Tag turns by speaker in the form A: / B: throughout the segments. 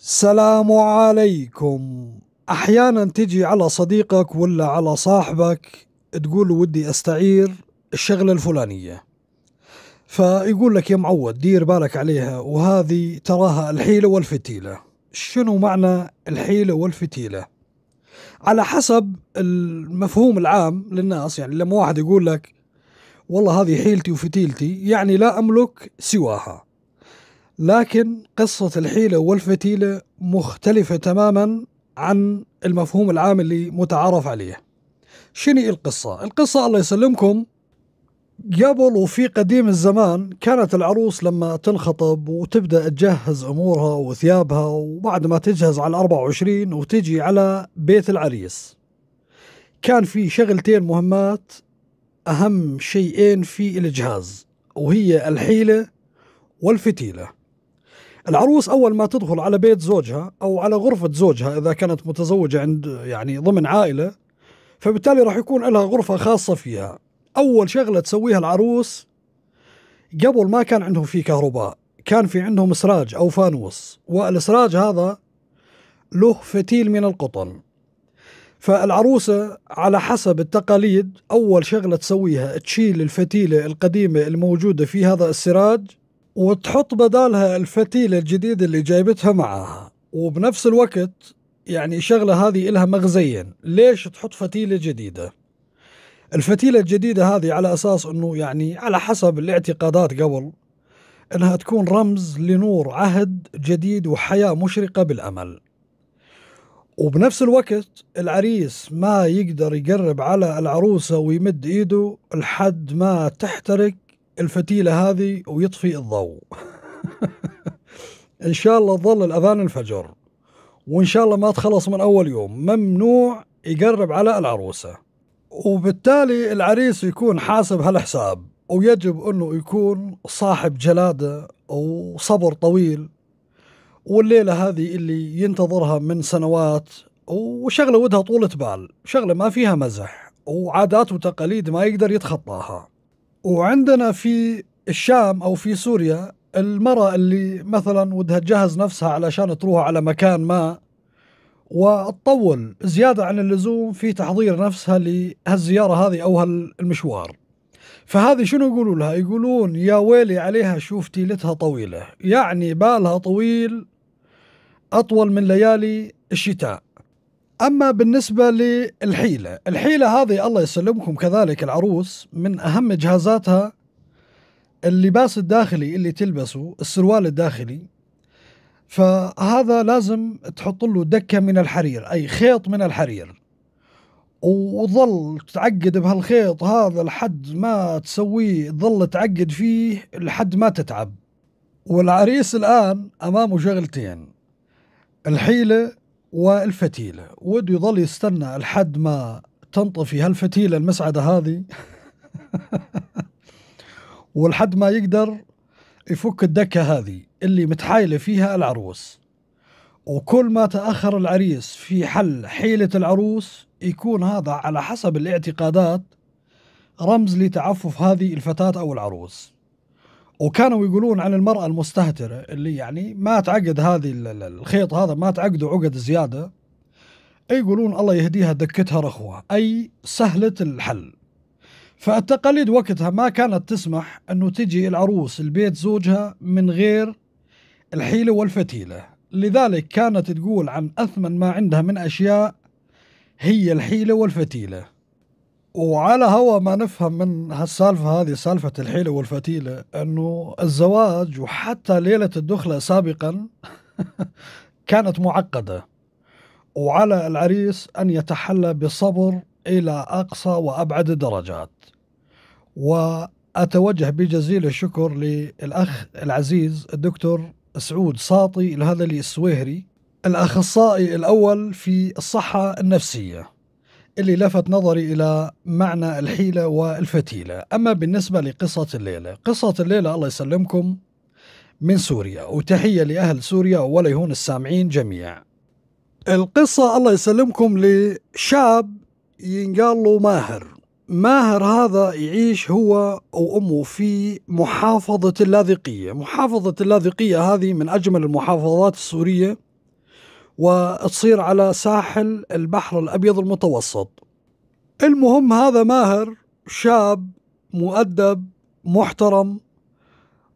A: السلام عليكم. أحيانا تجي على صديقك ولا على صاحبك تقول له ودي أستعير الشغلة الفلانية. فيقول لك يا معود دير بالك عليها وهذه تراها الحيلة والفتيلة. شنو معنى الحيلة والفتيلة؟ على حسب المفهوم العام للناس يعني لما واحد يقول لك والله هذه حيلتي وفتيلتي يعني لا أملك سواها. لكن قصة الحيلة والفتيلة مختلفة تماما عن المفهوم العام اللي متعارف عليه. شنو القصة؟ القصة الله يسلمكم قبل وفي قديم الزمان كانت العروس لما تنخطب وتبدأ تجهز أمورها وثيابها وبعد ما تجهز على 24 وتجي على بيت العريس. كان في شغلتين مهمات أهم شيئين في الجهاز وهي الحيلة والفتيلة. العروس أول ما تدخل على بيت زوجها أو على غرفة زوجها إذا كانت متزوجة عند يعني ضمن عائلة فبالتالي راح يكون لها غرفة خاصة فيها. أول شغلة تسويها العروس قبل ما كان عندهم في كهرباء كان في عندهم سراج أو فانوس والسراج هذا له فتيل من القطن. فالعروسة على حسب التقاليد أول شغلة تسويها تشيل الفتيلة القديمة الموجودة في هذا السراج وتحط بدالها الفتيلة الجديدة اللي جايبتها معاها. وبنفس الوقت يعني شغلة هذه إلها مغزيين ليش تحط فتيلة جديدة؟ الفتيلة الجديدة هذه على أساس أنه يعني على حسب الاعتقادات قبل أنها تكون رمز لنور عهد جديد وحياة مشرقة بالأمل. وبنفس الوقت العريس ما يقدر يقرب على العروسة ويمد إيده لحد ما تحترق الفتيلة هذه ويطفي الضوء. إن شاء الله تظل الأذان الفجر وإن شاء الله ما تخلص من أول يوم. ممنوع يقرب على العروسة. وبالتالي العريس يكون حاسب هالحساب ويجب أنه يكون صاحب جلادة وصبر طويل. والليلة هذه اللي ينتظرها من سنوات وشغلة ودها طولة بال شغلة ما فيها مزح وعادات وتقاليد ما يقدر يتخطاها. وعندنا في الشام أو في سوريا المرأة اللي مثلا ودها تجهز نفسها علشان تروح على مكان ما وتطول زيادة عن اللزوم في تحضير نفسها لهالزيارة هذه أو هالمشوار. فهذه شنو يقولوا لها؟ يقولون يا ويلي عليها شوف تيلتها طويلة. يعني بالها طويل أطول من ليالي الشتاء. أما بالنسبة للحيلة الحيلة هذه الله يسلمكم كذلك العروس من أهم جهازاتها اللباس الداخلي اللي تلبسه السروال الداخلي. فهذا لازم تحط له دكة من الحرير أي خيط من الحرير. وظل تعقد بهالخيط هذا لحد ما تسويه تظل تعقد فيه لحد ما تتعب. والعريس الآن أمامه شغلتين الحيلة والفتيلة. وده يظل يستنى لحد ما تنطفي. هالفتيلة المسعدة هذه؟ ولحد ما يقدر يفك الدكة هذه اللي متحايلة فيها العروس. وكل ما تأخر العريس في حل حيلة العروس يكون هذا على حسب الاعتقادات رمز لتعفف هذه الفتاة أو العروس. وكانوا يقولون عن المرأة المستهترة اللي يعني ما تعقد هذه الخيط هذا ما تعقده عقد زيادة يقولون الله يهديها دكتها رخوة أي سهلة الحل. فالتقاليد وقتها ما كانت تسمح أنه تجي العروس البيت زوجها من غير الحيلة والفتيلة. لذلك كانت تقول عن أثمن ما عندها من أشياء هي الحيلة والفتيلة. وعلى هوا ما نفهم من هالسالفة هذه سالفة الحيلة والفتيلة أنه الزواج وحتى ليلة الدخلة سابقا كانت معقدة وعلى العريس أن يتحلى بالصبر إلى أقصى وأبعد الدرجات وأتوجه بجزيل الشكر للأخ العزيز الدكتور سعود ساطي الهذلي السويهري الأخصائي الأول في الصحة النفسية. اللي لفت نظري إلى معنى الحيلة والفتيلة. أما بالنسبة لقصة الليلة قصة الليلة الله يسلمكم من سوريا وتحية لأهل سوريا وليهون السامعين جميع القصة الله يسلمكم لشاب ينقال له ماهر. ماهر هذا يعيش هو وأمه في محافظة اللاذقية. محافظة اللاذقية هذه من أجمل المحافظات السورية. وتصير على ساحل البحر الأبيض المتوسط. المهم هذا ماهر شاب مؤدب محترم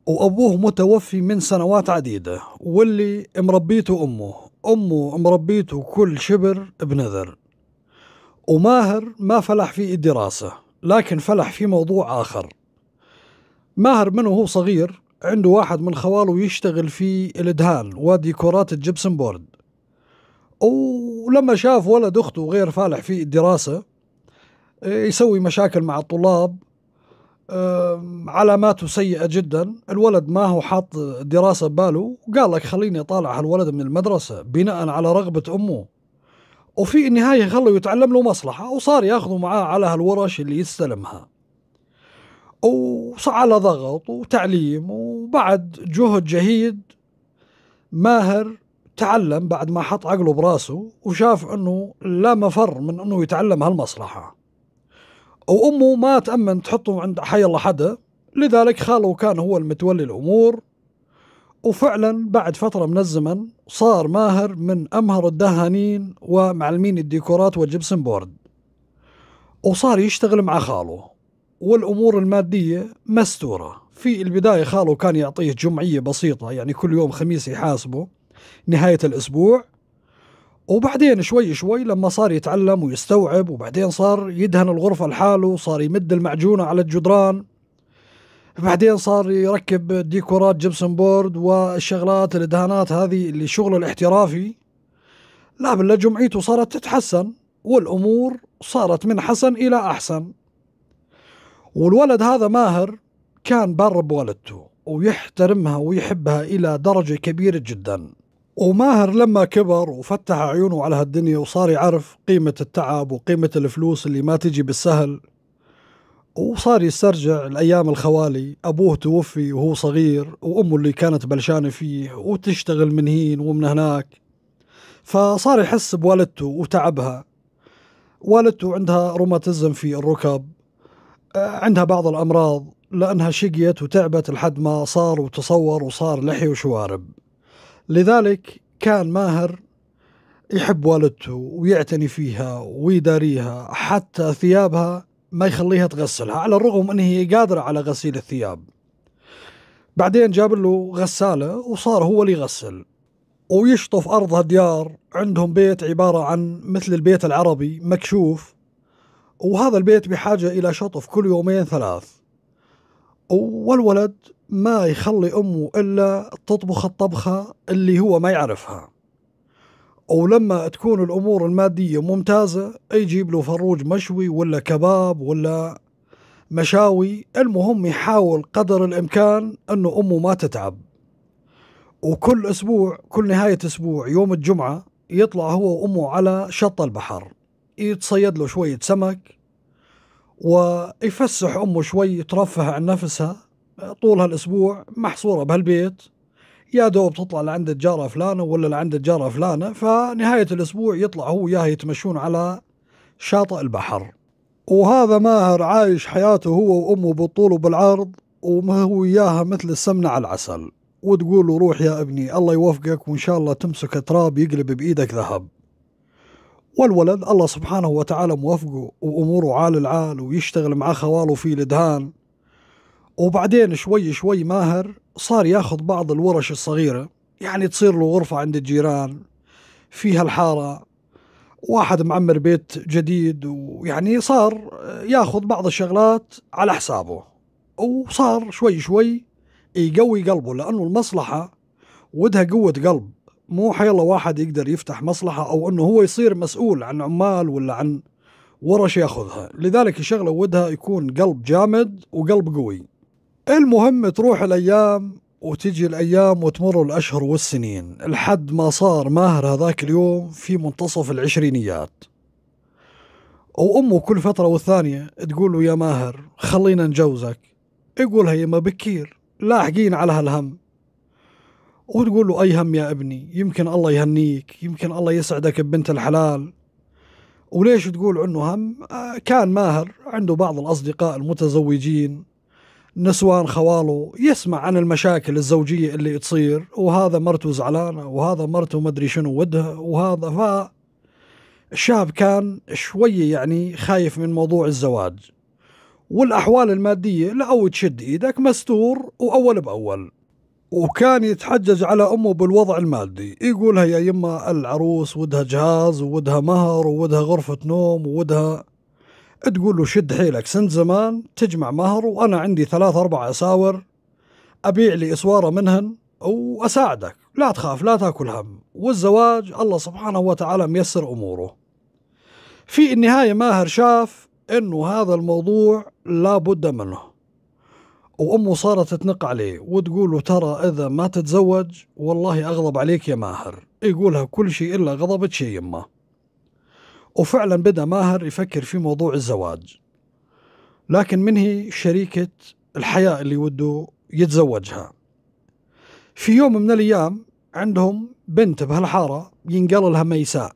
A: وأبوه متوفي من سنوات عديدة واللي مربيته أمه. أمه مربيته كل شبر بنذر وماهر ما فلح في الدراسة لكن فلح في موضوع آخر. ماهر منه هو صغير عنده واحد من خواله يشتغل في الدهان وديكورات الجبسن بورد. ولما شاف ولد أخته غير فالح في الدراسة يسوي مشاكل مع الطلاب علاماته سيئة جدا. الولد ما هو حاط دراسة بباله وقال لك خليني أطالع هالولد من المدرسة بناء على رغبة أمه. وفي النهاية خلوا يتعلم له مصلحة وصار ياخذوا معاه على هالورش اللي يستلمها. وعلى ضغط وتعليم وبعد جهد جهيد ماهر تعلم بعد ما حط عقله براسه وشاف إنه لا مفر من إنه يتعلم هالمصلحة. وأمه ما تأمن تحطه عند حي الله حدا لذلك خاله كان هو المتولي الأمور. وفعلا بعد فترة من الزمن صار ماهر من أمهر الدهانين ومعلمين الديكورات والجبسن بورد. وصار يشتغل مع خاله. والأمور المادية مستورة. في البداية خاله كان يعطيه جمعية بسيطة يعني كل يوم خميس يحاسبه. نهاية الأسبوع. وبعدين شوي شوي لما صار يتعلم ويستوعب وبعدين صار يدهن الغرفة لحاله صار يمد المعجونة على الجدران. بعدين صار يركب ديكورات جبسن بورد والشغلات الإدهانات هذه اللي شغله الاحترافي. لا بالله جمعيته صارت تتحسن والأمور صارت من حسن إلى أحسن. والولد هذا ماهر كان بار بوالدته ويحترمها ويحبها إلى درجة كبيرة جدا. وماهر لما كبر وفتح عيونه على هالدنيا وصار يعرف قيمة التعب وقيمة الفلوس اللي ما تجي بالسهل وصار يسترجع الأيام الخوالي. أبوه توفي وهو صغير وأمه اللي كانت بلشانة فيه وتشتغل من هين ومن هناك. فصار يحس بوالدته وتعبها. والدته عندها روماتيزم في الركب عندها بعض الأمراض لأنها شقيت وتعبت لحد ما صار وتصور وصار لحي وشوارب. لذلك كان ماهر يحب والدته ويعتني فيها ويداريها حتى ثيابها ما يخليها تغسلها على الرغم أن هي قادرة على غسيل الثياب. بعدين جاب له غسالة وصار هو اللي يغسل ويشطف أرض هالديار عندهم بيت عبارة عن مثل البيت العربي مكشوف وهذا البيت بحاجة إلى شطف كل يومين ثلاث. والولد ما يخلي أمه إلا تطبخ الطبخة اللي هو ما يعرفها. ولما تكون الأمور المادية ممتازة يجيب له فروج مشوي ولا كباب ولا مشاوي. المهم يحاول قدر الإمكان أنه أمه ما تتعب. وكل أسبوع كل نهاية أسبوع يوم الجمعة يطلع هو وأمه على شط البحر. يتصيد له شوية سمك ويفسح أمه شوي ترفه عن نفسها. طول هالأسبوع محصورة بهالبيت. يا دوب تطلع لعند الجارة فلانة ولا لعند الجارة فلانة فنهاية الأسبوع يطلع هو وياها يتمشون على شاطئ البحر. وهذا ماهر عايش حياته هو وأمه بالطول وبالعرض وما هو وياها مثل السمنة على العسل. وتقول له روح يا ابني الله يوفقك وإن شاء الله تمسك تراب يقلب بإيدك ذهب. والولد الله سبحانه وتعالى موفقه وأموره عال العال ويشتغل مع خواله في الدهان وبعدين شوي شوي ماهر صار ياخذ بعض الورش الصغيرة. يعني تصير له غرفة عند الجيران فيها الحارة واحد معمر بيت جديد ويعني صار ياخذ بعض الشغلات على حسابه. وصار شوي شوي يقوي قلبه لأنه المصلحة ودها قوة قلب. مو حيلا واحد يقدر يفتح مصلحة أو أنه هو يصير مسؤول عن عمال ولا عن ورش ياخذها. لذلك الشغلة ودها يكون قلب جامد وقلب قوي. المهم تروح الأيام وتجي الأيام وتمر الأشهر والسنين. لحد ما صار ماهر هذاك اليوم في منتصف العشرينيات. وأمه كل فترة والثانية تقول له يا ماهر خلينا نجوزك. يقول هي ما بكير لاحقين على هالهم. وتقول له أي هم يا ابني؟ يمكن الله يهنيك يمكن الله يسعدك ببنت الحلال. وليش تقول عنه هم؟ آه، كان ماهر عنده بعض الأصدقاء المتزوجين. نسوان خواله يسمع عن المشاكل الزوجية اللي تصير وهذا مرته زعلانة وهذا مرته مدري شنو ودها وهذا ف الشاب كان شوية يعني خايف من موضوع الزواج. والأحوال المادية لا تشد إيدك مستور وأول بأول. وكان يتحجج على أمه بالوضع المادي. يقولها يا يما العروس ودها جهاز وودها مهر وودها غرفة نوم وودها تقول له شد حيلك سنت زمان تجمع مهر وأنا عندي ثلاث أربع أساور. أبيع لي إسوارة منهن وأساعدك. لا تخاف لا تأكل هم. والزواج الله سبحانه وتعالى ميسر أموره. في النهاية ماهر شاف أنه هذا الموضوع لا بد منه. وأمه صارت تنق عليه وتقول له ترى إذا ما تتزوج والله أغضب عليك يا ماهر. يقولها كل شيء إلا غضبت شيء يمه وفعلا بدأ ماهر يفكر في موضوع الزواج. لكن من هي شريكة الحياة اللي وده يتزوجها؟ في يوم من الأيام عندهم بنت بهالحارة ينقال لها ميساء.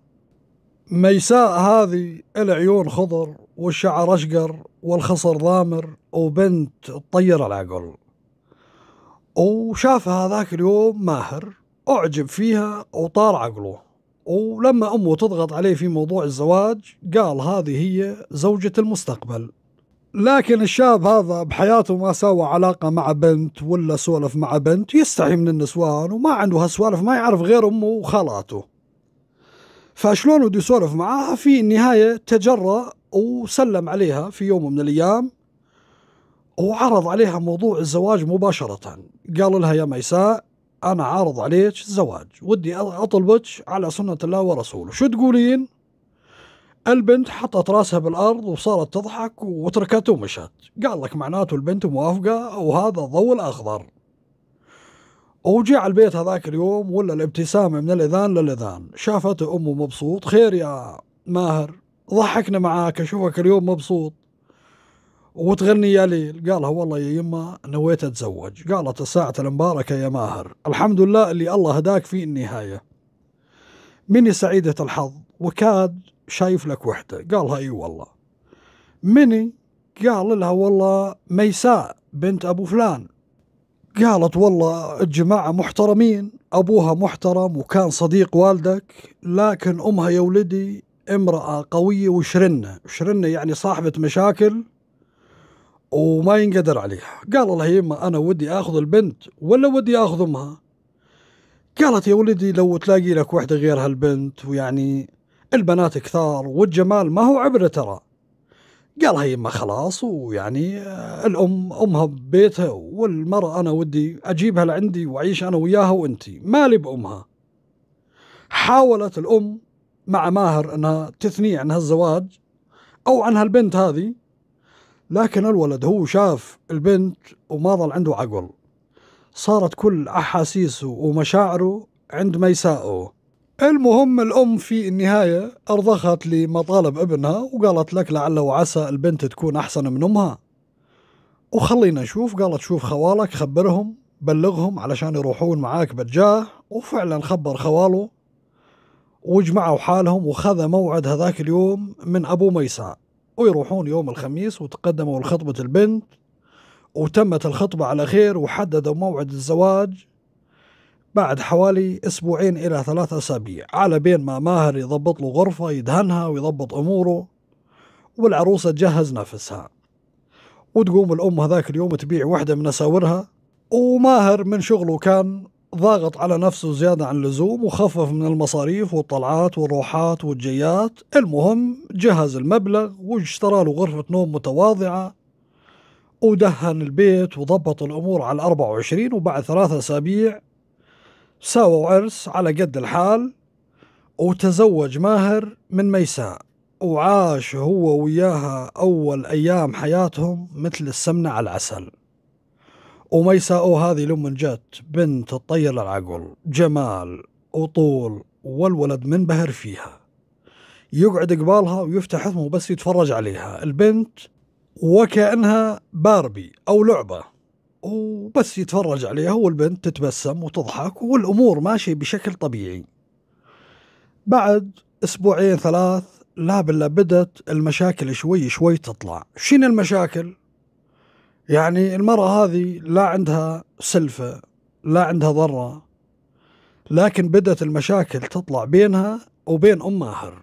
A: ميساء هذه العيون خضر والشعر أشقر والخصر ضامر وبنت تطير العقل وشافها هذاك اليوم ماهر أعجب فيها وطار عقله. ولما أمه تضغط عليه في موضوع الزواج قال هذه هي زوجة المستقبل. لكن الشاب هذا بحياته ما سوى علاقة مع بنت ولا سولف مع بنت يستحي من النسوان وما عنده هالسوالف ما يعرف غير أمه وخالاته. فشلون بده يسولف معاها؟ في النهاية تجرأ وسلم عليها في يوم من الأيام وعرض عليها موضوع الزواج مباشرة. قال لها يا ميساء أنا عارض عليك الزواج ودي أطلبك على سنة الله ورسوله. شو تقولين؟ البنت حطت راسها بالأرض وصارت تضحك وتركته ومشت. قال لك معناته البنت موافقة وهذا الضوء الأخضر. وجاء البيت هذاك اليوم ولا الابتسامة من الإذان للإذان. شافته أمه مبسوط. خير يا ماهر. ضحكنا معاك. أشوفك اليوم مبسوط. وتغني يا ليل. قالها والله يا يما نويت أتزوج. قالت الساعة المباركة يا ماهر. الحمد لله اللي الله هداك في النهاية. مني سعيدة الحظ؟ وكاد شايف لك وحدة. قالها إي والله. مني؟ قال لها والله ميساء بنت أبو فلان. قالت والله الجماعة محترمين أبوها محترم وكان صديق والدك لكن أمها يا ولدي امرأة قوية وشرنة. شرنة يعني صاحبة مشاكل. وما ينقدر عليها. قال الله يما أنا ودي أخذ البنت ولا ودي أخذ أمها. قالت يا ولدي لو تلاقي لك وحدة غير هالبنت ويعني البنات كثار والجمال ما هو عبرة ترى. قال هي ما خلاص ويعني الأم أمها ببيتها والمرأة أنا ودي أجيبها لعندي وأعيش أنا وياها وأنتي. مالي بأمها. حاولت الأم مع ماهر أنها تثني عن هالزواج أو عن هالبنت هذه لكن الولد هو شاف البنت وما ظل عنده عقل. صارت كل أحاسيسه ومشاعره عند ميسائه المهم الأم في النهاية أرضخت لمطالب ابنها وقالت لك لعل وعسى البنت تكون أحسن من أمها. وخلينا نشوف قالت شوف خوالك خبرهم بلغهم علشان يروحون معاك بجاه. وفعلا خبر خواله وجمعوا حالهم وخذ موعد هذاك اليوم من أبو ميساء. ويروحون يوم الخميس وتقدموا لخطبة البنت وتمت الخطبة على خير وحددوا موعد الزواج بعد حوالي أسبوعين إلى ثلاثة أسابيع على بين ما ماهر يضبط له غرفة يدهنها ويضبط أموره والعروسة تجهز نفسها. وتقوم الأم هذاك اليوم تبيع واحدة من أساورها وماهر من شغله كان ضاغط على نفسه زيادة عن اللزوم وخفف من المصاريف والطلعات والروحات والجيات. المهم جهز المبلغ واشترى له غرفة نوم متواضعة ودهن البيت وضبط الأمور على 24 وبعد ثلاثة أسابيع ساووا عرس على قد الحال وتزوج ماهر من ميساء وعاش هو وياها أول أيام حياتهم مثل السمنة على العسل. وميساء هذه لما جت بنت تطير العقل. جمال وطول والولد منبهر فيها. يقعد قبالها ويفتح اسمه بس يتفرج عليها. البنت وكأنها باربي أو لعبة وبس يتفرج عليها والبنت تتبسم وتضحك والأمور ماشية بشكل طبيعي. بعد أسبوعين ثلاث لا بالله بدت المشاكل شوي شوي تطلع. شنو المشاكل؟ يعني المرأة هذه لا عندها سلفة لا عندها ضرة لكن بدأت المشاكل تطلع بينها وبين أم ماهر.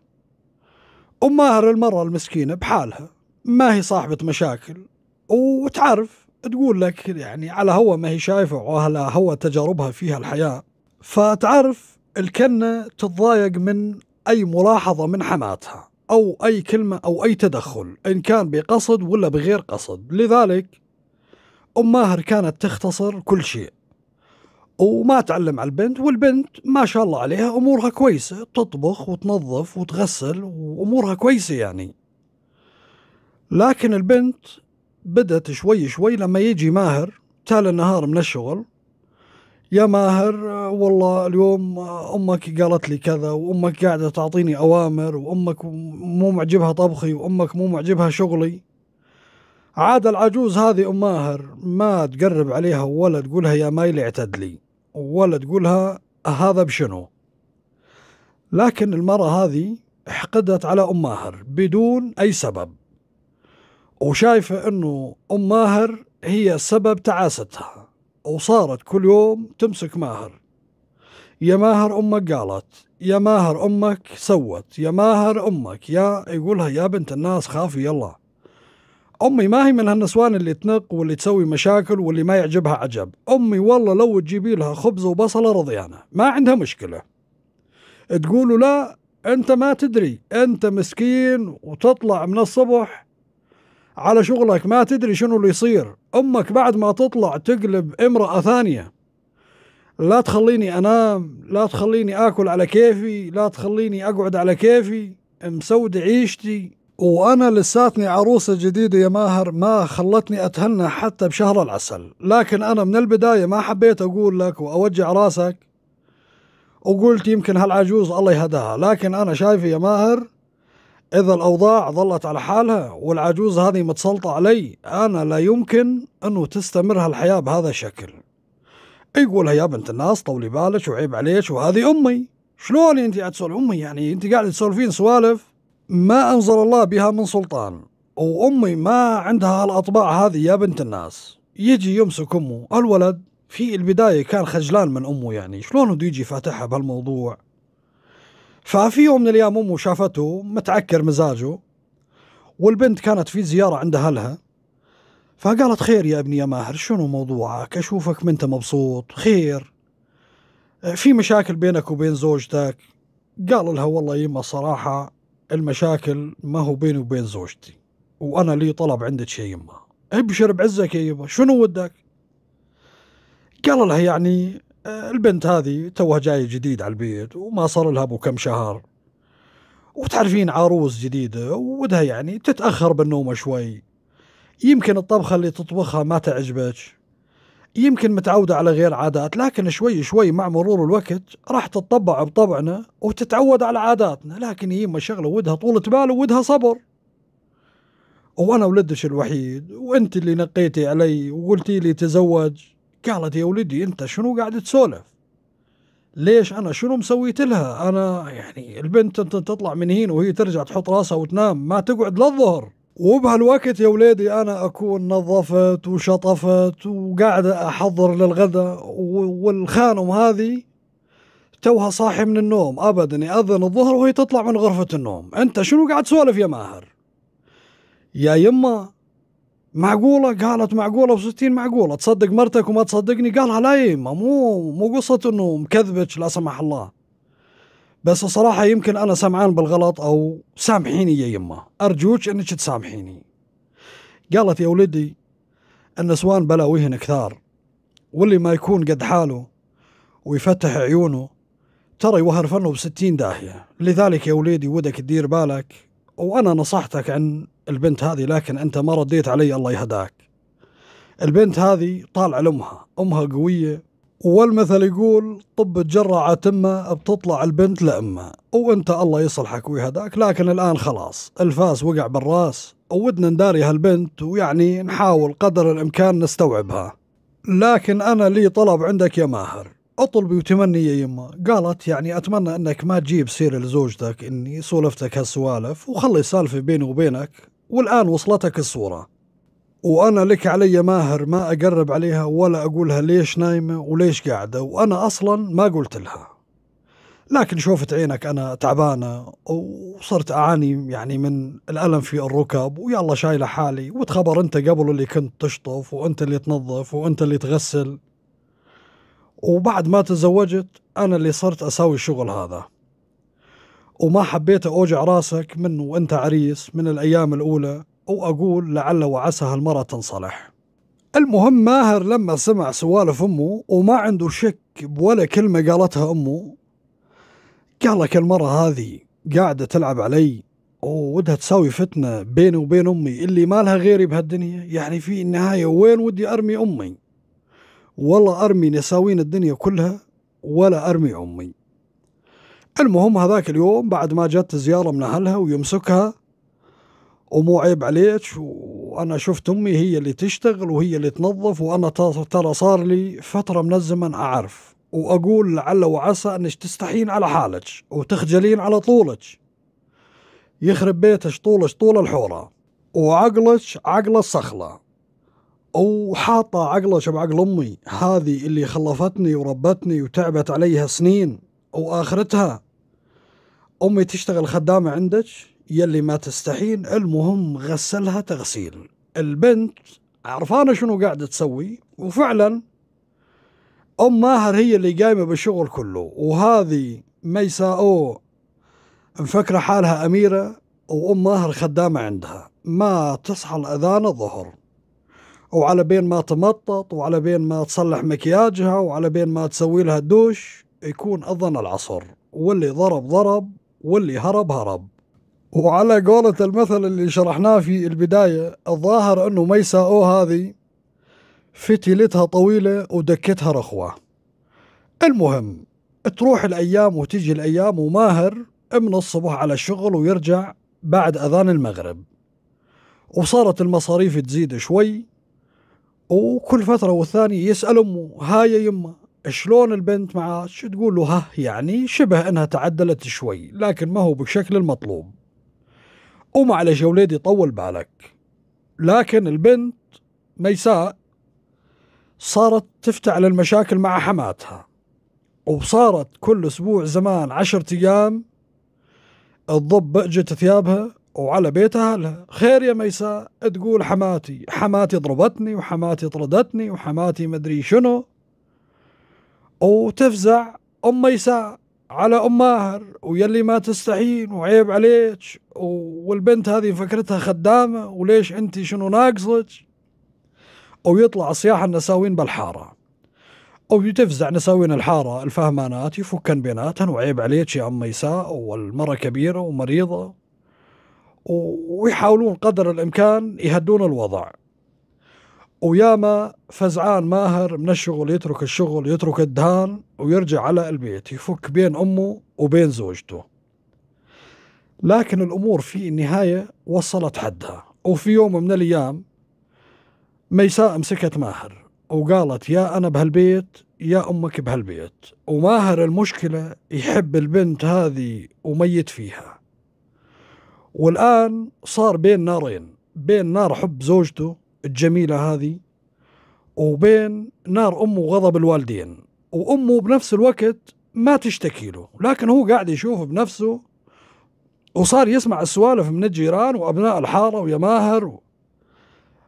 A: أم ماهر المرأة المسكينة بحالها ما هي صاحبة مشاكل وتعرف تقول لك يعني على هو ما هي شايفة وعلى هو تجاربها فيها الحياة. فتعرف الكنة تتضايق من أي ملاحظة من حماتها أو أي كلمة أو أي تدخل إن كان بقصد ولا بغير قصد. لذلك أم ماهر كانت تختصر كل شيء. وما تعلم على البنت والبنت ما شاء الله عليها أمورها كويسة تطبخ وتنظف وتغسل وأمورها كويسة يعني. لكن البنت بدأت شوي شوي لما يجي ماهر تال النهار من الشغل يا ماهر والله اليوم أمك قالت لي كذا وأمك قاعدة تعطيني أوامر وأمك مو معجبها طبخي وأمك مو معجبها شغلي. عاد العجوز هذه ام ماهر ما تقرب عليها ولا تقولها يا مايلي اعتدلي ولا تقولها هذا بشنو؟ لكن المرأة هذه حقدت على أم ماهر بدون أي سبب وشايفة أنه أم ماهر هي سبب تعاستها وصارت كل يوم تمسك ماهر يا ماهر أمك قالت يا ماهر أمك سوت يا ماهر أمك يا يقولها يا بنت الناس خافي يلا. أمي ما هي من هالنسوان اللي تنق واللي تسوي مشاكل واللي ما يعجبها عجب. أمي والله لو تجيبي لها خبز وبصلة رضيانة ما عندها مشكلة. تقولوا لا أنت ما تدري. أنت مسكين وتطلع من الصبح على شغلك ما تدري شنو اللي يصير. أمك بعد ما تطلع تقلب امرأة ثانية. لا تخليني أنام لا تخليني آكل على كيفي لا تخليني أقعد على كيفي. مسود عيشتي. وأنا لساتني عروسة جديدة يا ماهر ما خلتني أتهنى حتى بشهر العسل. لكن أنا من البداية ما حبيت أقول لك وأوجع راسك وقلت يمكن هالعجوز الله يهداها. لكن أنا شايف يا ماهر إذا الأوضاع ظلت على حالها والعجوز هذه متسلطة علي أنا لا يمكن أنه تستمر هالحياة بهذا الشكل. يقولها يا بنت الناس طولي بالك وعيب عليك وهذه أمي. شلون أنت قاعد تسولف؟ أمي يعني أنت قاعد تسولفين سوالف؟ ما أنزل الله بها من سلطان. وأمي ما عندها هالأطباع هذه يا بنت الناس. يجي يمسك أمه. الولد في البداية كان خجلان من أمه يعني. شلون بده يجي فاتحها بهالموضوع؟ ففي يوم من الأيام أمه شافته متعكر مزاجه والبنت كانت في زيارة عند أهلها. فقالت خير يا ابني يا ماهر شنو موضوعك؟ أشوفك منت مبسوط. خير. في مشاكل بينك وبين زوجتك؟ قال لها والله يما صراحة المشاكل ما هو بيني وبين زوجتي وأنا لي طلب عندك يا يما ابشر بعزك يا يما شنو ودك؟ قال لها يعني البنت هذه توها جاية جديد على البيت وما صار لها أبو كم شهر. وتعرفين عروس جديدة ودها يعني تتأخر بالنوم شوي. يمكن الطبخة اللي تطبخها ما تعجبك. يمكن متعودة على غير عادات لكن شوي شوي مع مرور الوقت راح تتطبع بطبعنا وتتعود على عاداتنا لكن هي شغلة ودها طولة بال وودها صبر. وأنا ولدش الوحيد وأنت اللي نقيتي علي وقلتي لي تزوج. قالت يا ولدي أنت شنو قاعد تسولف؟ ليش أنا شنو مسويت لها؟ أنا يعني البنت انت تطلع من هنا وهي ترجع تحط راسها وتنام ما تقعد للظهر. وبهالوقت يا وليدي أنا أكون نظفت وشطفت وقاعدة أحضر للغداء والخانم هذه توها صاحي من النوم. ابدا ياذن الظهر وهي تطلع من غرفة النوم. أنت شنو قاعد تسولف يا ماهر؟ يا يمه معقولة؟ قالت معقولة وستين معقولة. تصدق مرتك وما تصدقني؟ قالها لا يما مو مو قصة انه مكذبك لا سمح الله. بس الصراحة يمكن أنا سمعان بالغلط أو سامحيني يا يما. أرجوك إنك تسامحيني. قالت يا ولدي النسوان بلاويهن كثار واللي ما يكون قد حاله ويفتح عيونه ترى يوهر فنه بستين داهية. لذلك يا وليدي ودك تدير بالك وأنا نصحتك عن البنت هذه لكن أنت ما رديت علي الله يهداك. البنت هذه طالع لأمها أمها قوية والمثل يقول طب تجرع تمه بتطلع البنت لأمها وأنت الله يصلحك ويهداك لكن الآن خلاص الفاس وقع بالراس ودنا نداري هالبنت ويعني نحاول قدر الإمكان نستوعبها. لكن أنا لي طلب عندك يا ماهر. اطلبي وتمني يا يما. قالت يعني أتمنى أنك ما تجيب سيره لزوجتك إني سولفتك هالسوالف وخلي السالفه بيني وبينك. والآن وصلتك الصورة. وأنا لك علي ماهر ما أقرب عليها ولا أقولها ليش نايمة وليش قاعدة وأنا أصلا ما قلت لها. لكن شوفت عينك أنا تعبانة وصرت أعاني يعني من الألم في الركب ويلا شايلة حالي وتخبر أنت قبل اللي كنت تشطف وأنت اللي تنظف وأنت اللي تغسل. وبعد ما تزوجت أنا اللي صرت أسوي الشغل هذا. وما حبيت أوجع راسك من وأنت عريس من الأيام الأولى. وأقول لعل وعسى هالمرة تنصلح. المهم ماهر لما سمع سوالف أمه وما عنده شك بولا كلمة قالتها أمه. قال لك المرة هذه قاعدة تلعب علي وودها تساوي فتنة بيني وبين أمي اللي ما لها غيري بهالدنيا. يعني في النهاية وين ودي أرمي أمي؟ والله أرمي نساوين الدنيا كلها ولا أرمي أمي. المهم هذاك اليوم بعد ما جت زيارة من أهلها ويمسكها ومو عيب عليك وأنا شفت أمي هي اللي تشتغل وهي اللي تنظف وأنا ترى صار لي فترة من الزمن أعرف. وأقول لعل وعسى أنك تستحين على حالك وتخجلين على طولك. يخرب بيتك طولك طول الحورة. وعقلك عقل الصخلة وحاطة عقلك بعقل أمي هذه اللي خلفتني وربتني وتعبت عليها سنين وآخرتها. أمي تشتغل خدامة عندك؟ يلي ما تستحين المهم غسلها تغسيل. البنت عرفانة شنو قاعدة تسوي وفعلا أم ماهر هي اللي قايمة بالشغل كله. وهذه ميساء مفكرة حالها أميرة وأم ماهر خدامة عندها. ما تصحى الأذان الظهر. وعلى بين ما تمطط وعلى بين ما تصلح مكياجها وعلى بين ما تسوي لها الدوش يكون أذن العصر. واللي ضرب ضرب واللي هرب هرب. وعلى قولة المثل اللي شرحناه في البداية الظاهر أنه ميسا أو هذه فتيلتها طويلة ودكتها رخوة. المهم تروح الأيام وتجي الأيام وماهر من الصبح على الشغل ويرجع بعد أذان المغرب. وصارت المصاريف تزيد شوي وكل فترة والثانية يسأل أمه هاي يمه شلون البنت معاك تقول له ها يعني شبه إنها تعدلت شوي لكن ما هو بالشكل المطلوب. ومعلش يا وليدي طول بالك. لكن البنت ميساء صارت تفتعل المشاكل مع حماتها وصارت كل أسبوع زمان عشرة أيام تضب بأجة ثيابها وعلى بيت أهلها. خير يا ميساء تقول حماتي حماتي ضربتني وحماتي طردتني وحماتي مدري شنو. وتفزع أم ميساء على ام ماهر ويلي ما تستحين وعيب عليك. والبنت هذه فكرتها خدامة وليش أنت شنو ناقصك؟ ويطلع صياح النساوين بالحارة. ويتفزع نساوين الحارة الفهمانات يفكن بيناتهن وعيب عليك يا أم ميساء والمرة كبيرة ومريضة. ويحاولون قدر الإمكان يهدون الوضع. وياما فزعان ماهر من الشغل يترك الشغل يترك الدهان ويرجع على البيت يفك بين أمه وبين زوجته. لكن الأمور في النهاية وصلت حدها. وفي يوم من الأيام ميساء مسكت ماهر وقالت يا أنا بهالبيت يا أمك بهالبيت. وماهر المشكلة يحب البنت هذه وميت فيها. والآن صار بين نارين بين نار حب زوجته الجميلة هذه وبين نار أمه وغضب الوالدين وأمه بنفس الوقت ما تشتكي له لكن هو قاعد يشوف بنفسه وصار يسمع السوالف من الجيران وأبناء الحارة ويا ماهر و...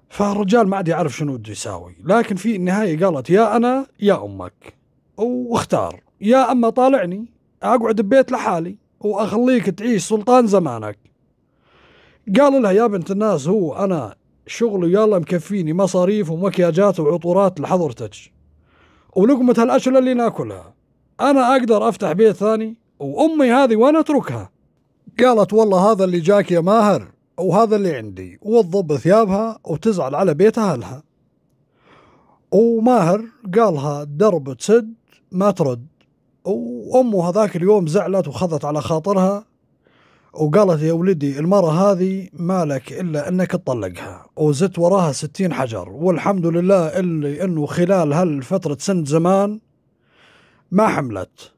A: فالرجال ما عاد يعرف شنو بده يساوي لكن في النهاية قالت يا أنا يا أمك واختار يا أما طالعني أقعد ببيت لحالي وأخليك تعيش سلطان زمانك. قال لها يا بنت الناس هو أنا شغلي يلا مكفيني مصاريف ومكياجات وعطورات لحضرتك ولقمة هالأكل اللي ناكلها. أنا أقدر أفتح بيت ثاني؟ وأمي هذه وين أتركها؟ قالت والله هذا اللي جاك يا ماهر وهذا اللي عندي وتضب ثيابها وتزعل على بيت أهلها. وماهر قالها درب تسد ما ترد. وأمه هذاك اليوم زعلت وخذت على خاطرها وقالت يا ولدي المرة هذه مالك إلا أنك تطلقها. وزدت وراها ستين حجر. والحمد لله اللي أنه خلال هالفترة سنة زمان ما حملت.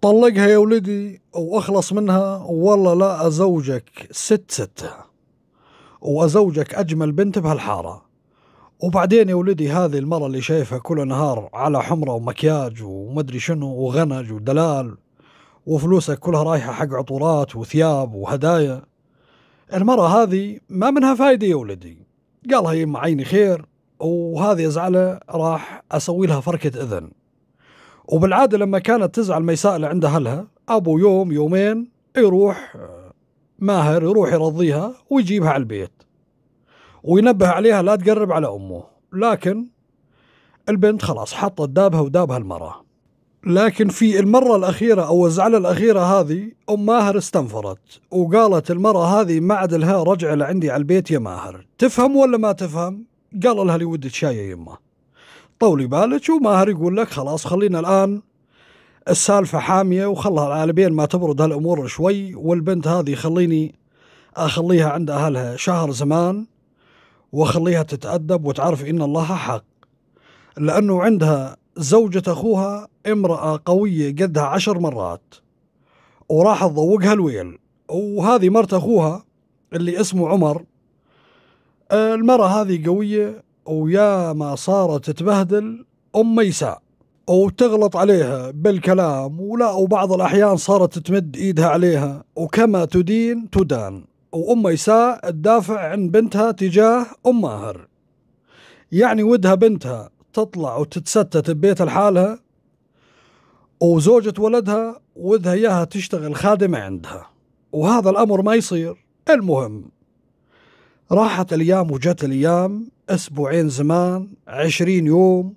A: طلقها يا ولدي وأخلص منها. والله لا أزوجك ست ستة. وأزوجك أجمل بنت بهالحارة. وبعدين يا ولدي هذه المرة اللي شايفها كل نهار على حمرة ومكياج ومدري شنو وغنج ودلال. وفلوسك كلها رايحة حق عطورات وثياب وهدايا. المرة هذه ما منها فايدة يا ولدي. قالها يما عيني خير وهذه زعلة راح أسوي لها فركة إذن. وبالعادة لما كانت تزعل ميساء عند أهلها أبو يوم يومين يروح ماهر يروح يرضيها ويجيبها على البيت. وينبه عليها لا تقرب على أمه. لكن البنت خلاص حطت دابها ودابها المرأة. لكن في المرة الأخيرة أو الزعلة الأخيرة هذه أم ماهر استنفرت وقالت المرة هذه ما عاد لها رجع لعندي على البيت يا ماهر. تفهم ولا ما تفهم؟ قال لها لي ودك شاي يا يمه. طولي بالك وماهر يقول لك خلاص خلينا الآن. السالفة حامية وخلها على بين ما تبرد هالأمور شوي والبنت هذه خليني أخليها عند أهلها شهر زمان وأخليها تتأدب وتعرف إن الله حق. لأنه عندها زوجة أخوها امرأة قوية قدها عشر مرات. وراح تضوقها الويل. وهذه مرت أخوها اللي اسمه عمر. المرأة هذه قوية ويا ما صارت تبهدل أم ميساء. وتغلط عليها بالكلام. ولا وبعض الأحيان صارت تمد إيدها عليها. وكما تدين تدان. وأم ميساء تدافع عن بنتها تجاه أم ماهر. يعني ودها بنتها. تطلع وتتستت ببيت لحالها وزوجة ولدها ودها إياها تشتغل خادمة عندها. وهذا الأمر ما يصير. المهم راحت الأيام وجت الأيام أسبوعين زمان عشرين يوم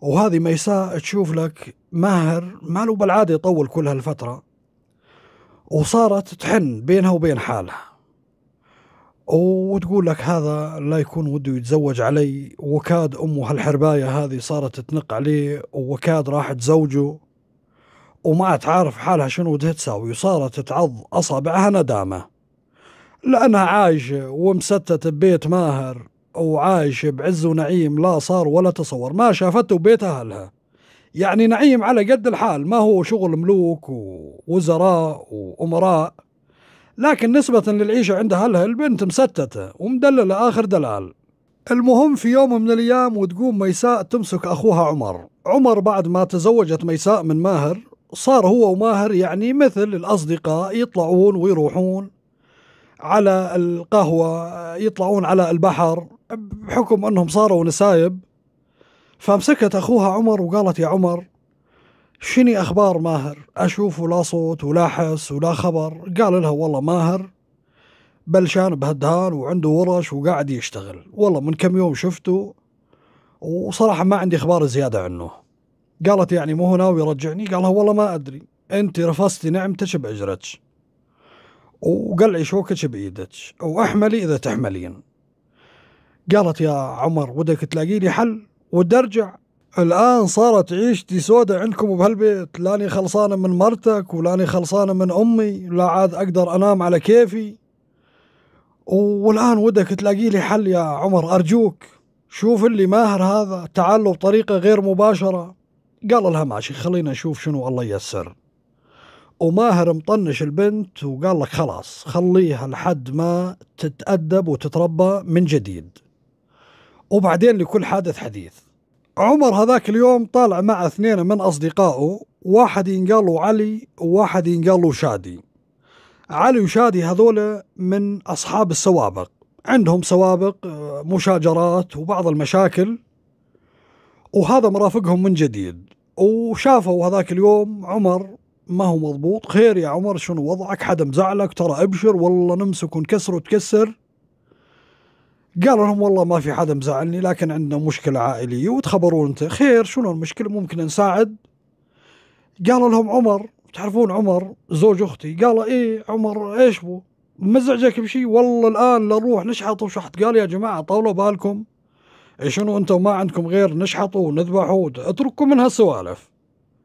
A: وهذه ميساء تشوف لك ماهر ماله بالعادة يطول كل هالفترة. وصارت تحن بينها وبين حالها. وتقول لك هذا لا يكون وده يتزوج علي وكاد أمه هالحرباية هذه صارت تنق عليه وكاد راح تزوجه وما تعرف حالها شنو ودها تساوي وصارت تعض أصابعها ندامة. لأنها عايشة ومستت ببيت ماهر وعايشة بعز ونعيم لا صار ولا تصور ما شافته ببيت أهلها. يعني نعيم على قد الحال ما هو شغل ملوك ووزراء وأمراء. لكن نسبة للعيشة عند أهلها البنت مستتة ومدللة آخر دلال. المهم في يوم من الأيام وتقوم ميساء تمسك أخوها عمر. عمر بعد ما تزوجت ميساء من ماهر صار هو وماهر يعني مثل الأصدقاء يطلعون ويروحون على القهوة يطلعون على البحر بحكم أنهم صاروا نسايب. فمسكت أخوها عمر وقالت يا عمر شني أخبار ماهر؟ أشوفه لا صوت ولا حس ولا خبر. قال لها والله ماهر بلشان بهدهان وعنده ورش وقاعد يشتغل. والله من كم يوم شفته وصراحة ما عندي أخبار زيادة عنه. قالت يعني مو هو ناوي يرجعني قالها والله ما أدري. أنت رفستي نعمتك بأجرتك. وقلعي شوكك بإيدك. وأحملي إذا تحملين. قالت يا عمر ودك تلاقي لي حل ودرجع الآن صارت عيشتي سودة عندكم بهالبيت لاني خلصانة من مرتك ولاني خلصانة من أمي لا عاد أقدر أنام على كيفي. والآن ودك تلاقي لي حل يا عمر أرجوك شوف اللي ماهر هذا تعال له بطريقة غير مباشرة. قال لها ماشي خلينا نشوف شنو الله ييسر. وماهر مطنش البنت وقال لك خلاص خليها لحد ما تتأدب وتتربى من جديد. وبعدين لكل حادث حديث. عمر هذاك اليوم طالع مع اثنين من أصدقائه واحد ينقال له علي وواحد ينقال له شادي. علي وشادي هذول من أصحاب السوابق. عندهم سوابق آه، مشاجرات وبعض المشاكل وهذا مرافقهم من جديد. وشافوا هذاك اليوم عمر ما هو مضبوط. خير يا عمر شنو وضعك؟ حدا مزعلك ترى ابشر والله نمسك ونكسر وتكسر. قالوا لهم والله ما في حدا مزعلني لكن عندنا مشكلة عائلية. وتخبرون أنت خير شنو المشكلة؟ ممكن نساعد؟ قالوا لهم عمر تعرفون عمر؟ زوج أختي. قال إيه عمر إيش بو؟ مزعجك بشي والله الآن نروح نشحط وشحط. قال يا جماعة طولوا بالكم. إيه شنو أنتم ما عندكم غير نشحطوا ونذبحوا اتركوا من هالسوالف.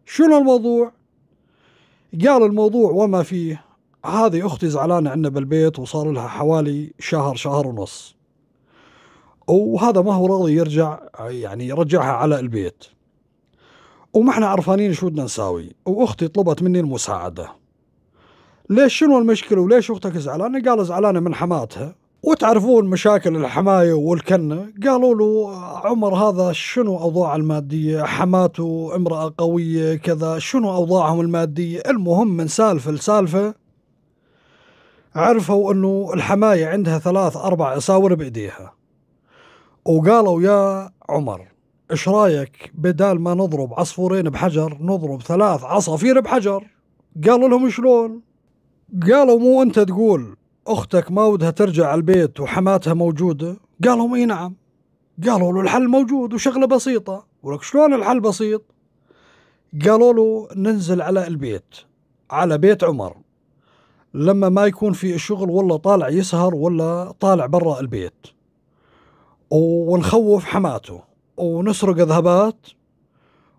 A: شنو الموضوع؟ قال الموضوع وما فيه. هذه أختي زعلانة عندنا بالبيت وصار لها حوالي شهر شهر ونص. وهذا ما هو راضي يرجع يعني يرجعها على البيت. وما إحنا عرفانين شو بدنا نساوي. وأختي طلبت مني المساعدة. ليش شنو المشكلة وليش أختك زعلانة؟ قال زعلانة من حماتها. وتعرفون مشاكل الحماية والكنة؟ قالوا له عمر هذا شنو أوضاع المادية؟ حماته امرأة قوية كذا شنو أوضاعهم المادية؟ المهم من سالفة لسالفة عرفوا أنه الحماية عندها ثلاث أربع أساور بإيديها. وقالوا يا عمر إيش رأيك بدال ما نضرب عصفورين بحجر نضرب ثلاث عصافير بحجر؟ قالوا لهم شلون؟ قالوا مو أنت تقول أختك ما ودها ترجع على البيت وحماتها موجودة؟ قالوا إي نعم. قالوا له الحل موجود وشغلة بسيطة. ولك شلون الحل بسيط؟ قالوا له ننزل على البيت على بيت عمر. لما ما يكون في الشغل ولا طالع يسهر ولا طالع برا البيت. ونخوف حماته. ونسرق ذهبات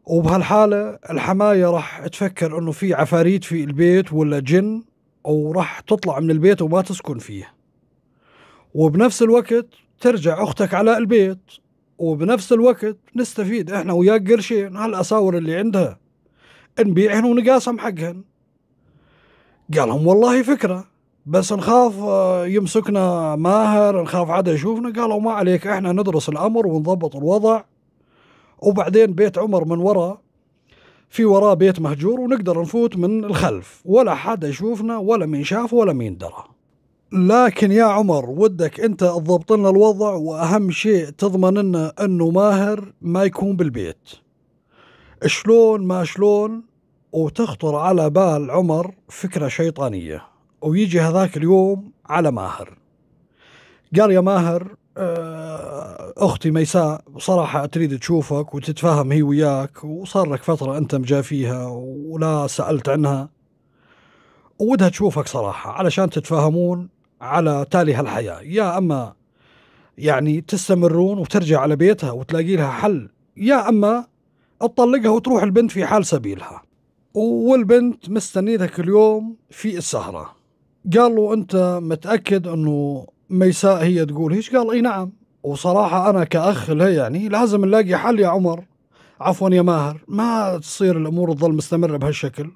A: وبهالحالة الحماية راح تفكر إنه في عفاريت في البيت ولا جن وراح تطلع من البيت وما تسكن فيه. وبنفس الوقت ترجع أختك على البيت. وبنفس الوقت نستفيد إحنا وياك قرشين هالأساور اللي عندها. نبيعهن ونقاسم حقهن. قالهم والله فكرة. بس نخاف آه، يمسكنا ماهر نخاف عدا يشوفنا. قالوا ما عليك إحنا ندرس الأمر ونضبط الوضع. وبعدين بيت عمر من وراء في وراه بيت مهجور ونقدر نفوت من الخلف. ولا حدا يشوفنا ولا مين شاف ولا مين درى. لكن يا عمر ودك أنت تضبط لنا الوضع وأهم شيء تضمن لنا إنه ماهر ما يكون بالبيت. شلون ما شلون وتخطر على بال عمر فكرة شيطانية. ويجي هذاك اليوم على ماهر. قال يا ماهر آه، أختي ميساء صراحة تريد تشوفك وتتفاهم هي وياك وصار لك فترة أنت مجافيها ولا سألت عنها. ودها تشوفك صراحة علشان تتفاهمون على تالي هالحياة. يا أما يعني تستمرون وترجع على بيتها وتلاقي لها حل يا أما تطلقها وتروح البنت في حال سبيلها. والبنت مستنيتك اليوم في السهرة. قال له أنت متأكد أنه ميساء هي تقول هيش؟ قال إي نعم. وصراحة أنا كأخ لها يعني لازم نلاقي حل يا عمر. عفوا يا ماهر. ما تصير الأمور تظل مستمرة بهالشكل.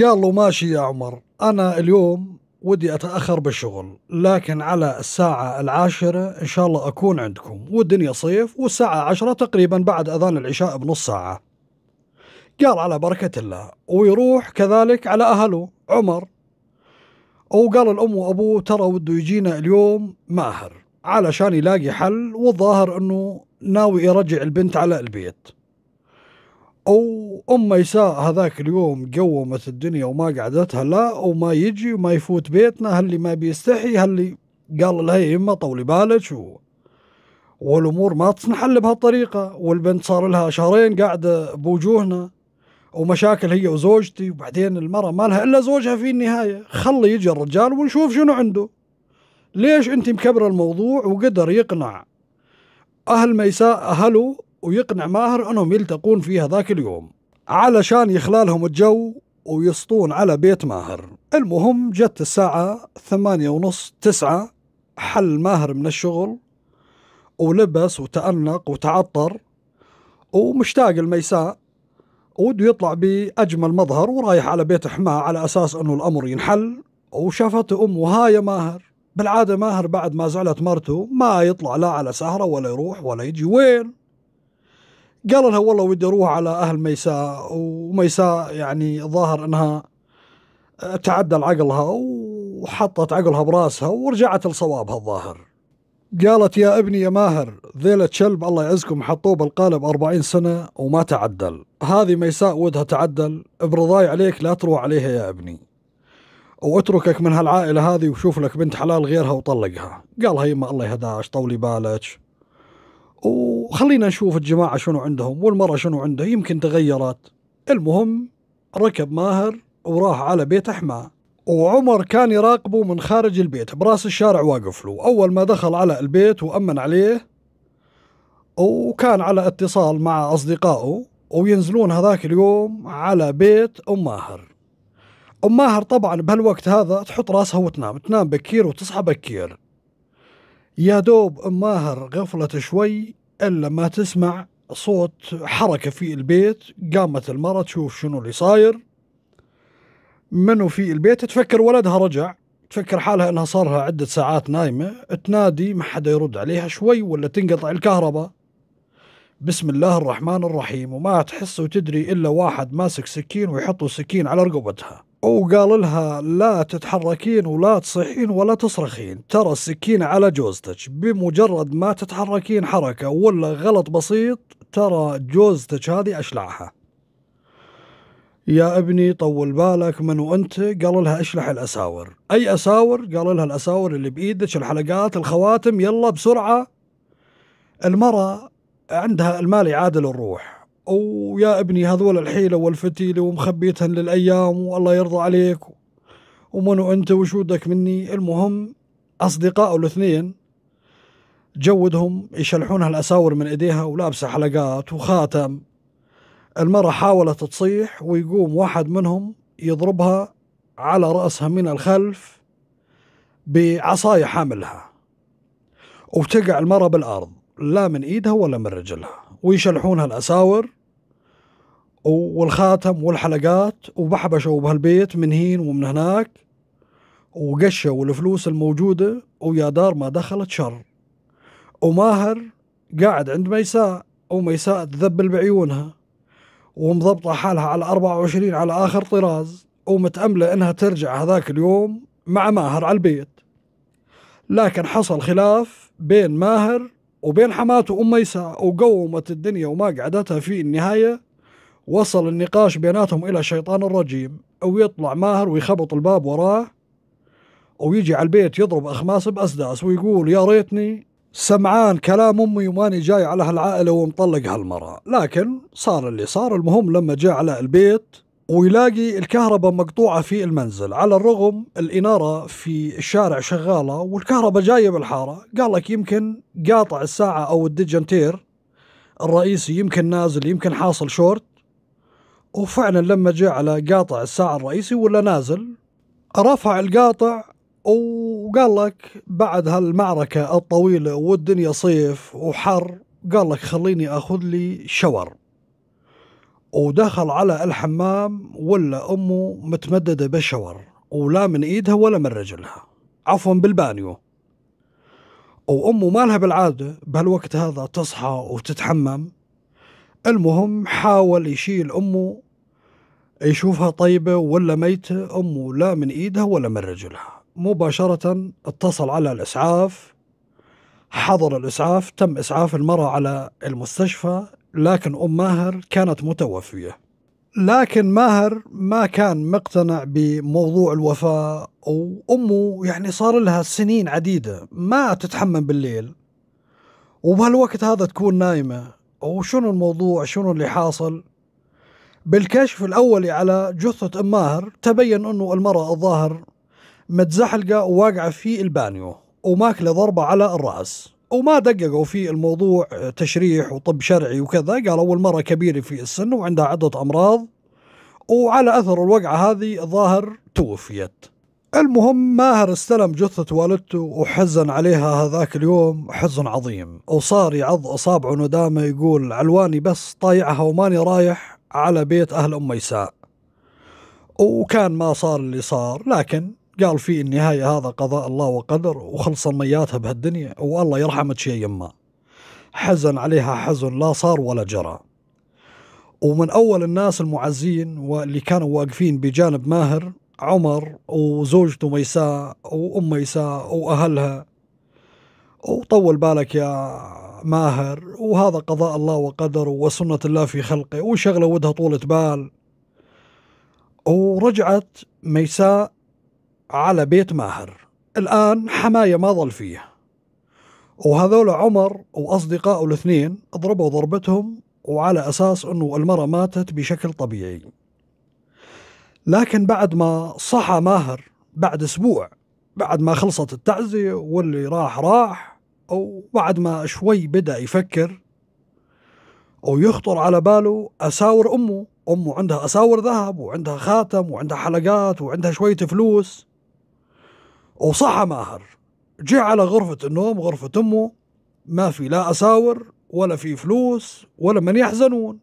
A: قال له ماشي يا عمر. أنا اليوم ودي أتأخر بالشغل لكن على الساعة العاشرة إن شاء الله أكون عندكم. والدنيا صيف والساعة عشرة تقريبا بعد أذان العشاء بنص ساعة. قال على بركة الله ويروح كذلك على أهله. عمر وقال الأم وأبوه ترى وده يجينا اليوم ماهر علشان يلاقي حل والظاهر أنه ناوي يرجع البنت على البيت. أم ميساء هذاك اليوم قومت الدنيا وما قعدتها لا وما يجي وما يفوت بيتنا هاللي ما بيستحي هاللي قال لها يما طولي بالك و... والأمور ما تنحل بهالطريقة والبنت صار لها شهرين قاعدة بوجوهنا. ومشاكل هي وزوجتي وبعدين المرأة ما لها إلا زوجها في النهاية. خلي يجي الرجال ونشوف شنو عنده. ليش أنت مكبرة الموضوع وقدر يقنع أهل ميساء أهله ويقنع ماهر أنهم يلتقون في هذاك اليوم علشان يخلالهم الجو ويسطون على بيت ماهر. المهم جت الساعة ثمانية ونص تسعة حل ماهر من الشغل ولبس وتأنق وتعطر ومشتاق الميساء وده يطلع بأجمل مظهر ورايح على بيت حماة على أساس أنه الأمر ينحل وشافته أمه ها يا ماهر. بالعادة ماهر بعد ما زعلت مرته ما يطلع لا على سهرة ولا يروح ولا يجي. وين؟ قال لها والله ودي أروح على أهل ميساء. وميساء يعني ظاهر أنها تعدل عقلها وحطت عقلها براسها ورجعت لصوابها الظاهر. قالت يا ابني يا ماهر ذيلة شلب الله يعزكم حطوه بالقالب أربعين سنة وما تعدل. هذه ميساء ودها تعدل برضاي عليك لا تروح عليها يا ابني. واتركك من هالعائلة هذه وشوف لك بنت حلال غيرها وطلقها. قالها يما الله يهداش طولي بالك. وخلينا نشوف الجماعة شنو عندهم والمرة شنو عندها يمكن تغيرت. المهم ركب ماهر وراح على بيت أحماه وعمر كان يراقبه من خارج البيت براس الشارع واقف له. أول ما دخل على البيت وأمن عليه وكان على اتصال مع أصدقائه. وينزلون هذاك اليوم على بيت أم ماهر. أم ماهر طبعا بهالوقت هذا تحط راسها وتنام تنام بكير وتصحى بكير. يا دوب أم ماهر غفلت شوي إلا ما تسمع صوت حركة في البيت قامت المرة تشوف شنو اللي صاير. منو في البيت؟ تفكر ولدها رجع تفكر حالها إنها صار لها عدة ساعات نايمة تنادي ما حدا يرد عليها شوي ولا تنقطع الكهرباء. بسم الله الرحمن الرحيم وما تحس وتدري إلا واحد ماسك سكين ويحط السكين على رقبتها. وقال لها لا تتحركين ولا تصيحين ولا تصرخين ترى السكين على جوزتك. بمجرد ما تتحركين حركة ولا غلط بسيط ترى جوزتك هذه أشلعها. يا ابني طول بالك من وانت قال لها أشلح الأساور. أي أساور؟ قال لها الأساور اللي بإيدك الحلقات الخواتم يلا بسرعة. المرأة عندها المال يعادل الروح. ويا ابني هذول الحيلة والفتيلة ومخبيتهن للأيام والله يرضى عليك. ومنو أنت وش ودك مني؟ المهم اصدقائه الاثنين جودهم يشلحونها الاساور من إيديها ولابسة حلقات وخاتم. المرأة حاولت تصيح ويقوم واحد منهم يضربها على رأسها من الخلف بعصاية حاملها. وتقع المرأة بالأرض. لا من إيدها ولا من رجلها. ويشلحونها الأساور والخاتم والحلقات وبحبشوا بهالبيت من هين ومن هناك وقشوا الفلوس الموجودة ويا دار ما دخلت شر. وماهر قاعد عند ميساء وميساء تذبل بعيونها ومضبطة حالها على 24 على آخر طراز ومتأملة إنها ترجع هذاك اليوم مع ماهر على البيت. لكن حصل خلاف بين ماهر وبين حماته أم ميساء وقومت الدنيا وما قعدتها في النهاية وصل النقاش بيناتهم إلى الشيطان الرجيم ويطلع ماهر ويخبط الباب وراه ويجي على البيت يضرب أخماس بأسداس ويقول يا ريتني سمعان كلام أمي وماني جاي على هالعائلة ومطلق هالمرأة، لكن صار اللي صار المهم لما جاء على البيت ويلاقي الكهرباء مقطوعة في المنزل، على الرغم الإنارة في الشارع شغالة والكهرباء جاية بالحارة، قال لك يمكن قاطع الساعة أو ال disjoncteur. الرئيسي يمكن نازل يمكن حاصل شورت. وفعلا لما جاء على قاطع الساعة الرئيسي ولا نازل رفع القاطع وقال لك بعد هالمعركة الطويلة والدنيا صيف وحر قال لك خليني آخذ لي شور ودخل على الحمام ولا أمه متمددة بالشور ولا من إيدها ولا من رجلها. عفوا بالبانيو. وأمه مالها بالعادة بهالوقت هذا تصحى وتتحمم. المهم حاول يشيل أمه يشوفها طيبة ولا ميتة أمه لا من إيدها ولا من رجلها. مباشرة اتصل على الإسعاف. حضر الإسعاف تم إسعاف المرأة على المستشفى. لكن أم ماهر كانت متوفية. لكن ماهر ما كان مقتنع بموضوع الوفاة وأمه يعني صار لها سنين عديدة ما تتحمم بالليل. وبهالوقت هذا تكون نايمة. وشنو الموضوع؟ شنو اللي حاصل؟ بالكشف الأولي على جثة أم ماهر تبين أنه المرأة الظاهر متزحلقة وواقعة في البانيو وماكلة ضربة على الرأس. وما دققوا في الموضوع تشريح وطب شرعي وكذا. قال أول مرة كبيرة في السن وعندها عدة أمراض وعلى أثر الوقعة هذه ظاهر توفيت. المهم ماهر استلم جثة والدته وحزن عليها هذاك اليوم حزن عظيم. وصار يعض أصابعه ندامة يقول علواني بس طايعها وماني رايح على بيت أهل أم ميساء. وكان ما صار اللي صار لكن قال في النهاية هذا قضاء الله وقدر وخلص مياتها بهالدنيا والله يرحمك شيء يما. حزن عليها حزن لا صار ولا جرى. ومن أول الناس المعزين واللي كانوا واقفين بجانب ماهر عمر وزوجته ميساء وأم ميساء وأهلها. وطول بالك يا ماهر وهذا قضاء الله وقدر وسنة الله في خلقه وشغلة ودها طولة بال. ورجعت ميساء على بيت ماهر. الآن حماية ما ظل فيه. وهذول عمر وأصدقائه الاثنين ضربوا ضربتهم وعلى أساس أنه المرأة ماتت بشكل طبيعي. لكن بعد ما صحى ماهر بعد أسبوع بعد ما خلصت التعزية واللي راح راح وبعد ما شوي بدأ يفكر ويخطر على باله أساور أمه. أمه عندها أساور ذهب وعندها خاتم وعندها حلقات وعندها شوية فلوس. وصحى ماهر. جاء على غرفة النوم غرفة أمه ما في لا أساور ولا في فلوس ولا من يحزنون.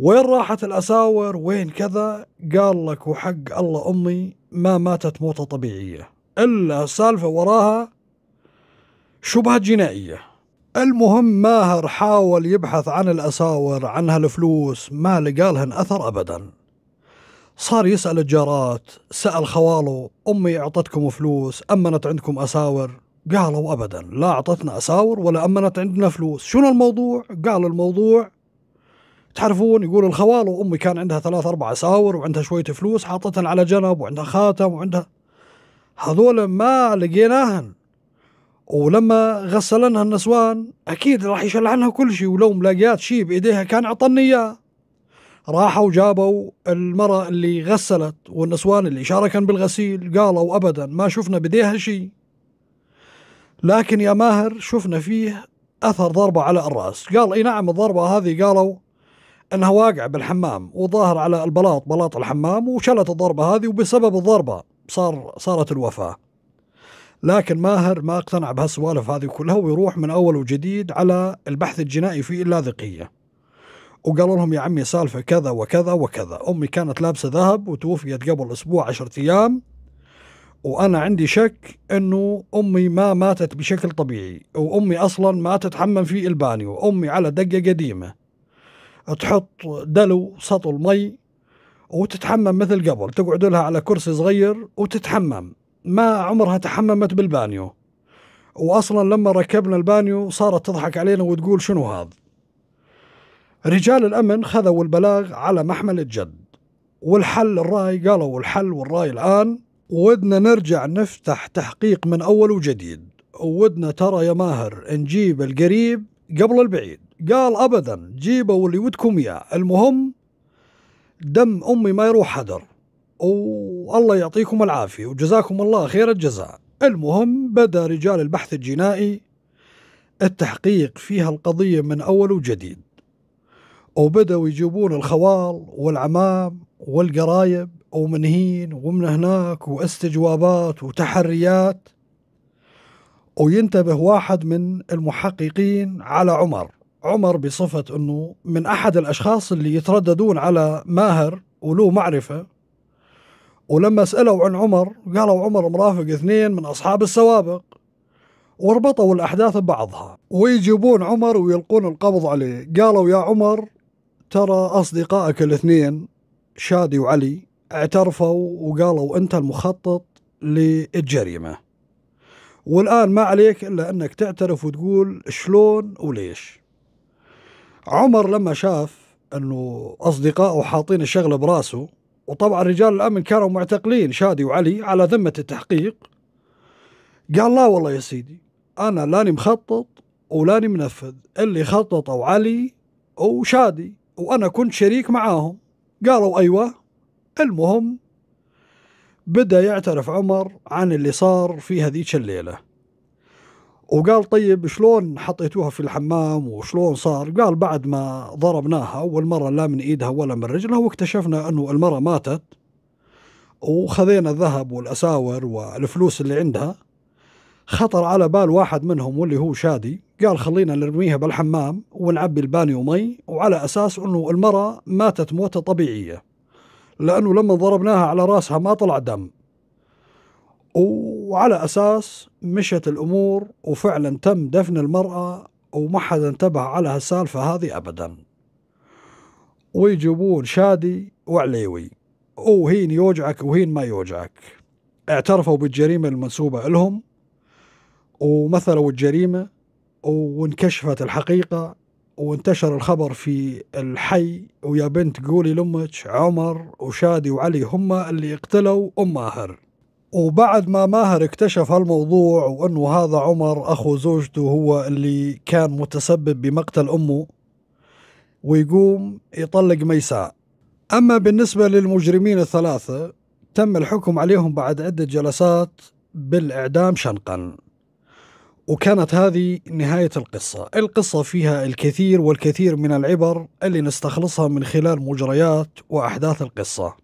A: وين راحت الأساور؟ وين كذا؟ قال لك وحق الله أمي ما ماتت موتة طبيعية. إلا السالفة وراها شبهة جنائية. المهم ماهر حاول يبحث عن الأساور عن هالفلوس ما لقى لهن أثر أبدا. صار يسأل الجارات سأل خواله أمي أعطتكم فلوس أمنت عندكم أساور؟ قالوا أبدا لا أعطتنا أساور ولا أمنت عندنا فلوس. شنو الموضوع؟ قال الموضوع تعرفون يقول الخوال وامي كان عندها ثلاث أربع أساور وعندها شوية فلوس حاطتهن على جنب وعندها خاتم وعندها. هذول ما لقيناهن. ولما غسلنها النسوان أكيد راح يشل عنها كل شيء ولو ملاقيات شيء بإيديها كان عطني إياه. راحوا جابوا المرأة اللي غسلت والنسوان اللي شاركن بالغسيل قالوا ابدا ما شفنا بديها شيء. لكن يا ماهر شفنا فيه أثر ضربة على الرأس. قال إي نعم الضربة هذه قالوا إنها واقعة بالحمام وظاهر على البلاط بلاط الحمام وشلت الضربة هذه وبسبب الضربة صار صارت الوفاة. لكن ماهر ما اقتنع بهالسوالف هذه كلها ويروح من أول وجديد على البحث الجنائي في اللاذقية. وقالوا لهم يا عمي سالفة كذا وكذا وكذا. أمي كانت لابسة ذهب وتوفيت قبل أسبوع عشرة أيام. وأنا عندي شك أنه أمي ما ماتت بشكل طبيعي. وأمي أصلا ما تتحمم في البانيو أمي على دقة قديمة. تحط دلو سطل مي وتتحمم مثل قبل. تقعد لها على كرسي صغير وتتحمم. ما عمرها تحممت بالبانيو. واصلا لما ركبنا البانيو صارت تضحك علينا وتقول شنو هذا؟ رجال الأمن خذوا البلاغ على محمل الجد والحل الرأي قالوا الحل والرأي الآن. ودنا نرجع نفتح تحقيق من أول وجديد. ودنا ترى يا ماهر نجيب القريب قبل البعيد. قال ابدا جيبوا اللي ودكم إياه. المهم دم أمي ما يروح حدر والله يعطيكم العافية وجزاكم الله خير الجزاء. المهم بدأ رجال البحث الجنائي التحقيق فيها القضية من أول وجديد. وبدأوا يجيبون الخوال والعمام والقرايب ومن هين ومن هناك واستجوابات وتحريات. وينتبه واحد من المحققين على عمر. عمر بصفة أنه من أحد الأشخاص اللي يترددون على ماهر وله معرفة. ولما سألوا عن عمر قالوا عمر مرافق اثنين من أصحاب السوابق. وربطوا الأحداث ببعضها. ويجيبون عمر ويلقون القبض عليه. قالوا يا عمر ترى أصدقائك الاثنين شادي وعلي اعترفوا وقالوا أنت المخطط للجريمة. والآن ما عليك إلا أنك تعترف وتقول شلون وليش. عمر لما شاف أنه أصدقائه حاطين الشغلة براسه وطبعا رجال الأمن كانوا معتقلين شادي وعلي على ذمة التحقيق قال لا والله يا سيدي أنا لاني مخطط ولاني منفذ اللي خططوا علي وشادي. وأنا كنت شريك معاهم. قالوا أيوة. المهم بدأ يعترف عمر عن اللي صار في هذيك الليلة. وقال طيب شلون حطيتوها في الحمام وشلون صار؟ قال بعد ما ضربناها أول مرة لا من إيدها ولا من رجلها واكتشفنا أنه المرة ماتت. وخذينا الذهب والأساور والفلوس اللي عندها. خطر على بال واحد منهم واللي هو شادي. قال خلينا نرميها بالحمام ونعبي البانيو مي وعلى أساس أنه المرة ماتت موتة طبيعية لأنه لما ضربناها على راسها ما طلع دم. وعلى أساس مشت الأمور وفعلا تم دفن المرأة وما حدا انتبه على هالسالفة هذه أبدا. ويجيبون شادي وعليوي. وهين يوجعك وهين ما يوجعك. اعترفوا بالجريمة المنسوبة لهم ومثلوا الجريمة وانكشفت الحقيقة وانتشر الخبر في الحي ويا بنت قولي لأمك عمر وشادي وعلي هم اللي اقتلوا أم ماهر. وبعد ما ماهر اكتشف هالموضوع وأنه هذا عمر أخو زوجته هو اللي كان متسبب بمقتل أمه ويقوم يطلق ميساء. أما بالنسبة للمجرمين الثلاثة تم الحكم عليهم بعد عدة جلسات بالإعدام شنقا. وكانت هذه نهاية القصة. القصة فيها الكثير والكثير من العبر اللي نستخلصها من خلال مجريات وأحداث القصة.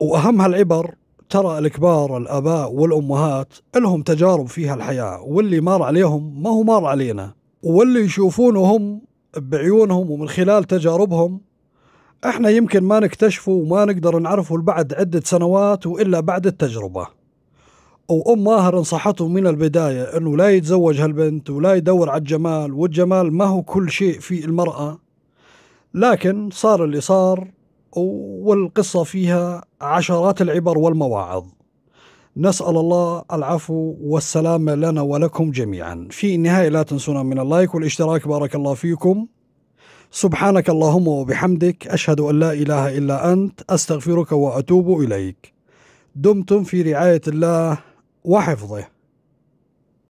A: وأهم هالعبر ترى الكبار الآباء والأمهات لهم تجارب فيها الحياة واللي مار عليهم ما هو مار علينا. واللي يشوفونه هم بعيونهم ومن خلال تجاربهم إحنا يمكن ما نكتشفه وما نقدر نعرفه لبعد عدة سنوات وإلا بعد التجربة. وأم ماهر نصحته من البداية أنه لا يتزوج هالبنت ولا يدور على الجمال والجمال ما هو كل شيء في المرأة. لكن صار اللي صار والقصة فيها عشرات العبر والمواعظ. نسأل الله العفو والسلامة لنا ولكم جميعا. في النهاية لا تنسونا من اللايك والاشتراك. بارك الله فيكم. سبحانك اللهم وبحمدك. أشهد أن لا إله إلا أنت. أستغفرك وأتوب إليك. دمتم في رعاية الله. وحفظه